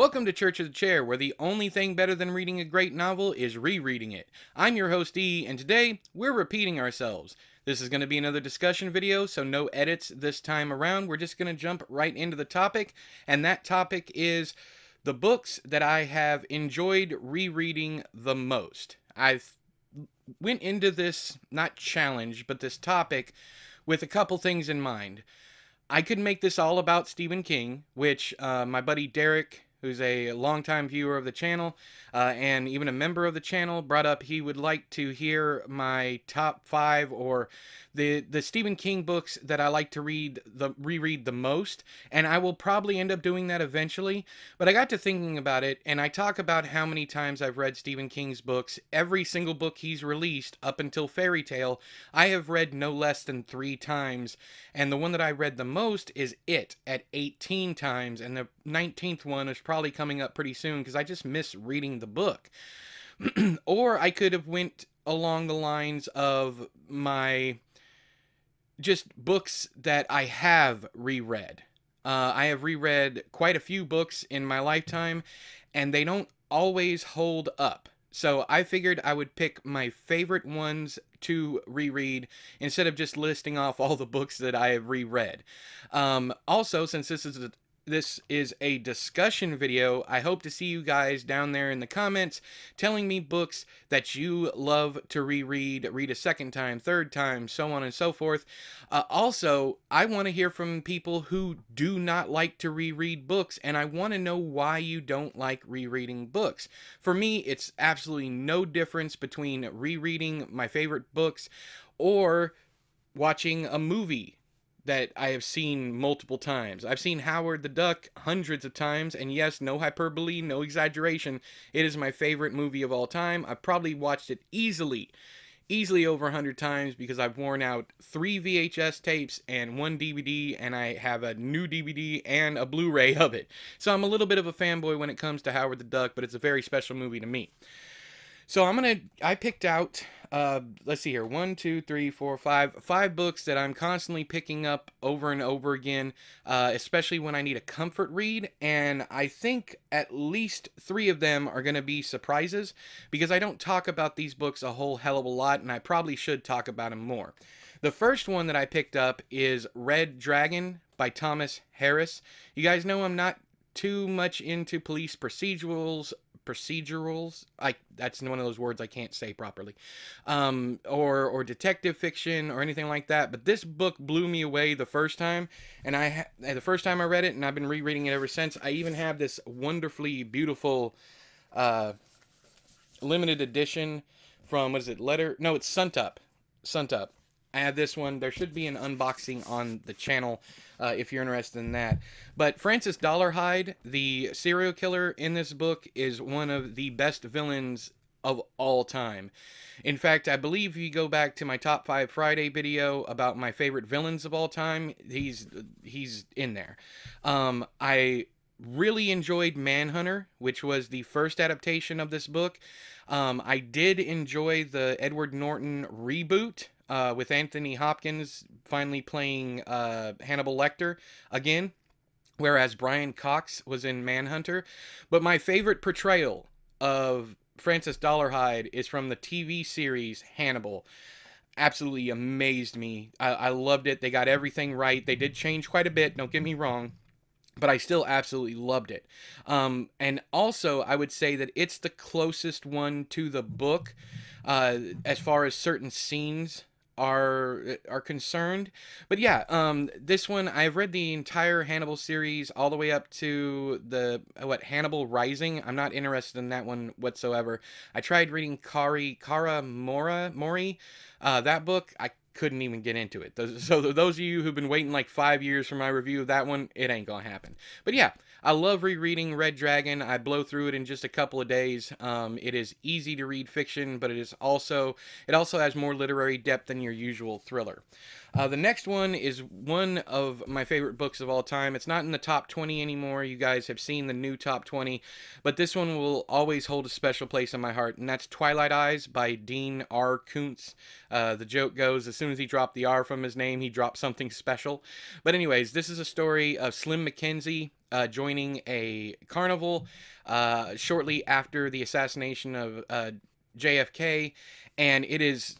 Welcome to Church of the Chair, where the only thing better than reading a great novel is rereading it. I'm your host E, and today we're repeating ourselves. This is going to be another discussion video, so no edits this time around. We're just going to jump right into the topic, and that topic is the books that I have enjoyed rereading the most. I've went into this not challenge, but this topic with a couple things in mind. I could make this all about Stephen King, which uh, my buddy Derek who's a longtime viewer of the channel uh, and even a member of the channel, brought up he would like to hear my top five or the the Stephen King books that I like to read the reread the most, and I will probably end up doing that eventually. But I got to thinking about it, and I talk about how many times I've read Stephen King's books. Every single book he's released up until Fairy Tale, I have read no less than three times, and the one that I read the most is It at 18 times, and the 19th one is probably coming up pretty soon because I just miss reading the book. or I could have went along the lines of my just books that I have reread. Uh, I have reread quite a few books in my lifetime, and they don't always hold up. So I figured I would pick my favorite ones to reread instead of just listing off all the books that I have reread. Um, also, since this is a, this is a discussion video. I hope to see you guys down there in the comments telling me books that you love to reread, read a second time, third time, so on and so forth. Uh, also, I want to hear from people who do not like to reread books, and I want to know why you don't like rereading books. For me, it's absolutely no difference between rereading my favorite books or watching a movie that I have seen multiple times. I've seen Howard the Duck hundreds of times, and yes, no hyperbole, no exaggeration. It is my favorite movie of all time. I've probably watched it easily, easily over a hundred times because I've worn out three VHS tapes and one DVD, and I have a new DVD and a Blu ray of it. So I'm a little bit of a fanboy when it comes to Howard the Duck, but it's a very special movie to me. So I'm gonna. I picked out. Uh, let's see here. One, two, three, four, five. Five books that I'm constantly picking up over and over again, uh, especially when I need a comfort read. And I think at least three of them are gonna be surprises because I don't talk about these books a whole hell of a lot, and I probably should talk about them more. The first one that I picked up is Red Dragon by Thomas Harris. You guys know I'm not too much into police procedurals procedurals. I that's one of those words I can't say properly, um, or or detective fiction or anything like that. But this book blew me away the first time, and I the first time I read it, and I've been rereading it ever since. I even have this wonderfully beautiful uh, limited edition from what is it? Letter? No, it's Suntup. Suntup. I have this one. There should be an unboxing on the channel uh, if you're interested in that. But Francis Dolarhyde, the serial killer in this book, is one of the best villains of all time. In fact, I believe if you go back to my top five Friday video about my favorite villains of all time, he's he's in there. Um, I really enjoyed Manhunter, which was the first adaptation of this book. Um, I did enjoy the Edward Norton reboot uh, with Anthony Hopkins finally playing uh, Hannibal Lecter again, whereas Brian Cox was in Manhunter. But my favorite portrayal of Francis Dolarhyde is from the TV series Hannibal. Absolutely amazed me. I, I loved it. They got everything right. They did change quite a bit, don't get me wrong but I still absolutely loved it. Um, and also, I would say that it's the closest one to the book uh, as far as certain scenes are are concerned. But yeah, um, this one I've read the entire Hannibal series all the way up to the what Hannibal Rising. I'm not interested in that one whatsoever. I tried reading Kari Kara Mora Mori, uh, that book. I couldn't even get into it. So those of you who've been waiting like five years for my review of that one, it ain't gonna happen. But yeah, I love rereading Red Dragon. I blow through it in just a couple of days. Um, it is easy to read fiction, but it is also it also has more literary depth than your usual thriller. Uh, the next one is one of my favorite books of all time. It's not in the top 20 anymore. You guys have seen the new top 20, but this one will always hold a special place in my heart, and that's Twilight Eyes by Dean R. Koontz. Uh, the joke goes as soon as he dropped the R from his name, he dropped something special. But anyways, this is a story of Slim McKenzie uh, joining a carnival uh, shortly after the assassination of uh, JFK, and it is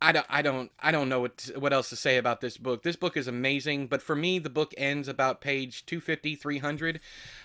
I don't, I don't, I don't know what what else to say about this book. This book is amazing, but for me, the book ends about page 250, 300.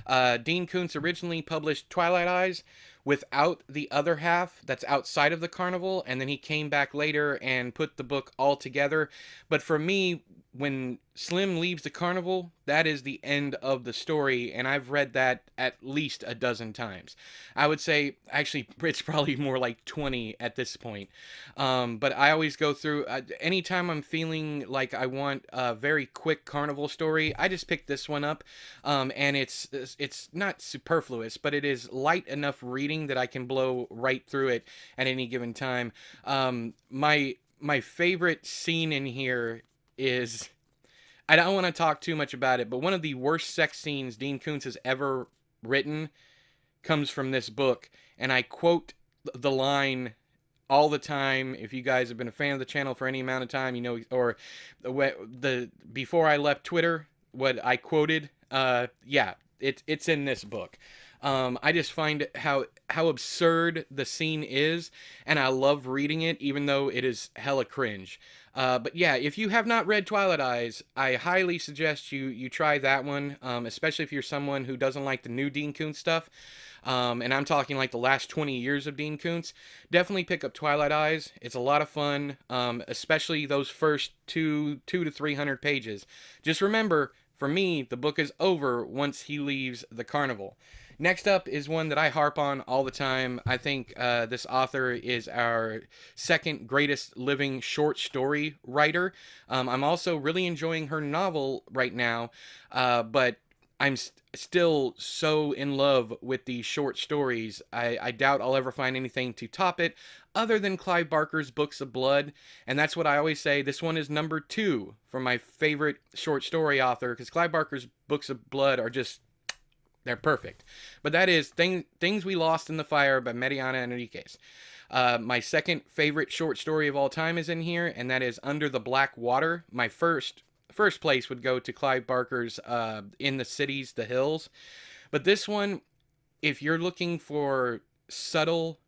Uh, Dean Koontz originally published Twilight Eyes without the other half that's outside of the carnival, and then he came back later and put the book all together. But for me, when Slim leaves the carnival, that is the end of the story, and I've read that at least a dozen times. I would say, actually, it's probably more like 20 at this point. Um, but I always go through, uh, anytime I'm feeling like I want a very quick carnival story, I just pick this one up, um, and it's, it's not superfluous, but it is light enough reading that I can blow right through it at any given time. Um, my my favorite scene in here is I don't want to talk too much about it, but one of the worst sex scenes Dean Koontz has ever written comes from this book, and I quote the line all the time. If you guys have been a fan of the channel for any amount of time, you know, or the the before I left Twitter, what I quoted, uh, yeah, it's it's in this book. Um, I just find how how absurd the scene is, and I love reading it, even though it is hella cringe. Uh, but yeah, if you have not read Twilight Eyes, I highly suggest you you try that one, um, especially if you're someone who doesn't like the new Dean Koontz stuff. Um, and I'm talking like the last 20 years of Dean Koontz. Definitely pick up Twilight Eyes. It's a lot of fun, um, especially those first two two to 300 pages. Just remember, for me, the book is over once he leaves the carnival. Next up is one that I harp on all the time. I think uh, this author is our second greatest living short story writer. Um, I'm also really enjoying her novel right now, uh, but I'm st- still so in love with these short stories. I, I doubt I'll ever find anything to top it other than Clive Barker's Books of Blood. And that's what I always say. This one is number two for my favorite short story author because Clive Barker's Books of Blood are just they're perfect. But that is thing, Things We Lost in the Fire by Mariana Enriquez. Uh, my second favorite short story of all time is in here, and that is Under the Black Water. My first first place would go to Clive Barker's uh, In the Cities, the Hills. But this one, if you're looking for subtle,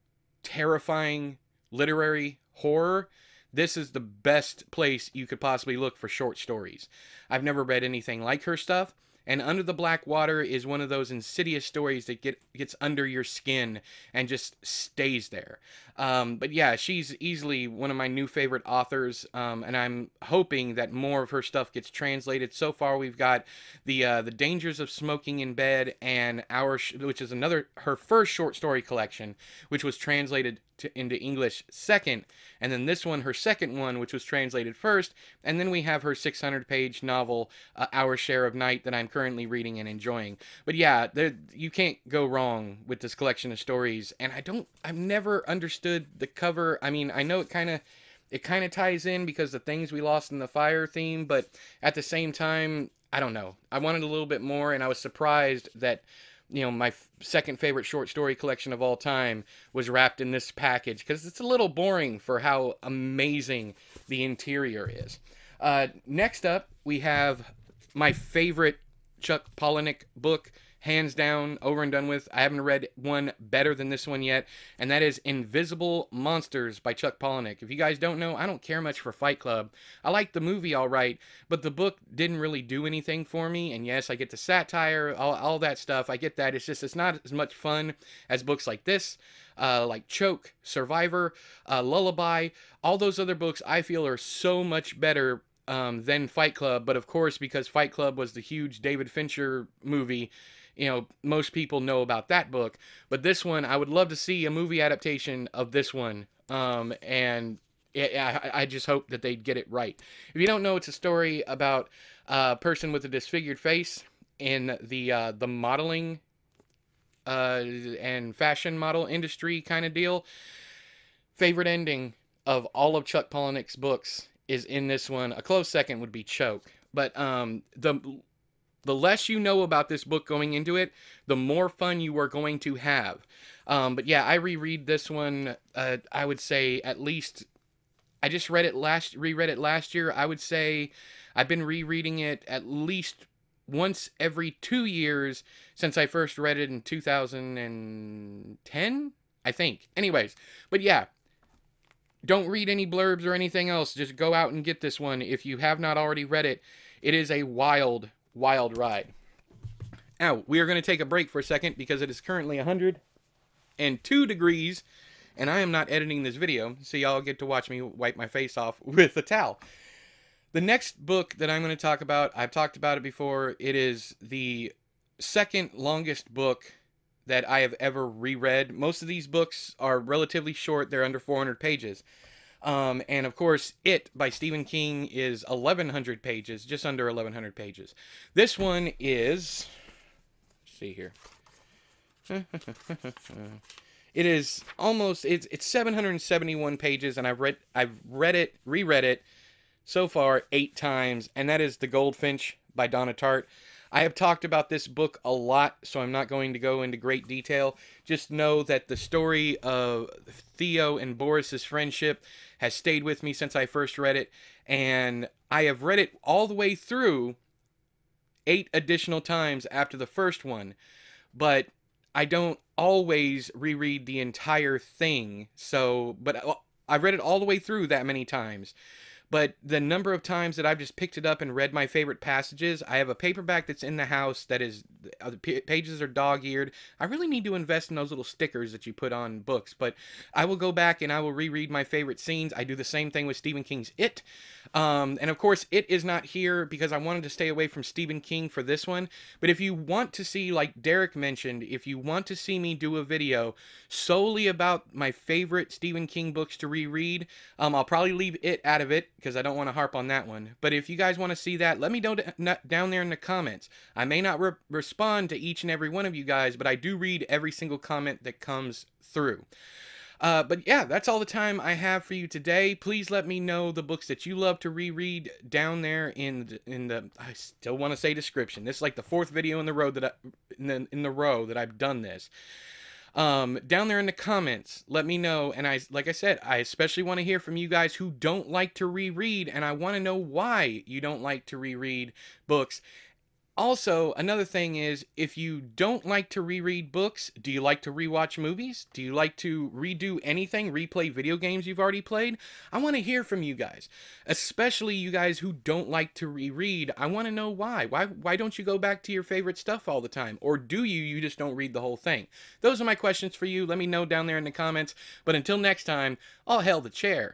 terrifying literary horror, this is the best place you could possibly look for short stories. I've never read anything like her stuff, and Under the Black Water is one of those insidious stories that get gets under your skin and just stays there. Um, but yeah, she's easily one of my new favorite authors, um, and I'm hoping that more of her stuff gets translated. So far, we've got the uh, the Dangers of Smoking in Bed and Our, which is another her first short story collection, which was translated to, into English second, and then this one, her second one, which was translated first, and then we have her 600 page novel, uh, Our Share of Night, that I'm currently reading and enjoying. But yeah, there, you can't go wrong with this collection of stories, and I don't, I've never understood understood the cover. I mean, I know it kind of it kind of ties in because the things we lost in the fire theme, but at the same time, I don't know. I wanted a little bit more, and I was surprised that you know my second favorite short story collection of all time was wrapped in this package because it's a little boring for how amazing the interior is. Uh, next up, we have my favorite Chuck Palahniuk book, hands down, over and done with. I haven't read one better than this one yet, and that is Invisible Monsters by Chuck Palahniuk. If you guys don't know, I don't care much for Fight Club. I like the movie all right, but the book didn't really do anything for me. And yes, I get the satire, all, all that stuff. I get that. It's just it's not as much fun as books like this. Uh, like Choke, Survivor, uh, Lullaby, all those other books I feel are so much better um, than Fight Club. But of course, because Fight Club was the huge David Fincher movie, you know, most people know about that book. But this one, I would love to see a movie adaptation of this one. Um, and I, I just hope that they'd get it right. If you don't know, it's a story about a person with a disfigured face in the uh, the modeling uh, and fashion model industry kind of deal. Favorite ending of all of Chuck Palahniuk's books is in this one. A close second would be Choke. But um, the the less you know about this book going into it, the more fun you are going to have. Um, but yeah, I reread this one, uh, I would say at least I just read it last, reread it last year. I would say I've been rereading it at least once every two years since I first read it in 2010, I think. Anyways, but yeah, don't read any blurbs or anything else. Just go out and get this one if you have not already read it. It is a wild, wild ride. Now, we are going to take a break for a second because it is currently 102 degrees and I am not editing this video, so y'all get to watch me wipe my face off with a towel. The next book that I'm going to talk about, I've talked about it before. It is the second longest book that I have ever reread. Most of these books are relatively short, they're under 400 pages. Um, and of course, It by Stephen King is 1,100 pages, just under 1,100 pages. This one is. see here. it is almost it's it's 771 pages, and I've read I've read it, reread it so far eight times, and that is The Goldfinch by Donna Tartt. I have talked about this book a lot, so I'm not going to go into great detail. Just know that the story of Theo and Boris's friendship has stayed with me since I first read it, and I have read it all the way through eight additional times after the first one. But I don't always reread the entire thing. So, but uh, I read it all the way through that many times but the number of times that I've just picked it up and read my favorite passages, I have a paperback that's in the house that is uh, the pages are dog-eared. I really need to invest in those little stickers that you put on books, but I will go back and I will reread my favorite scenes. I do the same thing with Stephen King's It. Um, and of course, It is not here because I wanted to stay away from Stephen King for this one. But if you want to see, like Derek mentioned, if you want to see me do a video solely about my favorite Stephen King books to reread, um, I'll probably leave It out of it because I don't want to harp on that one. But if you guys want to see that, let me know down there in the comments. I may not re respond to each and every one of you guys, but I do read every single comment that comes through. Uh, but yeah, that's all the time I have for you today. Please let me know the books that you love to reread down there in the, in the I still want to say description. This is like the fourth video in the row that I, in the in the row that I've done this um, down there in the comments let me know and i like i said i especially want to hear from you guys who don't like to reread and i want to know why you don't like to reread books also, another thing is if you don't like to reread books, do you like to rewatch movies? Do you like to redo anything, replay video games you've already played? I want to hear from you guys, especially you guys who don't like to reread. I want to know why. Why why don't you go back to your favorite stuff all the time? Or do you you just don't read the whole thing? Those are my questions for you. Let me know down there in the comments. But until next time, all hail the chair.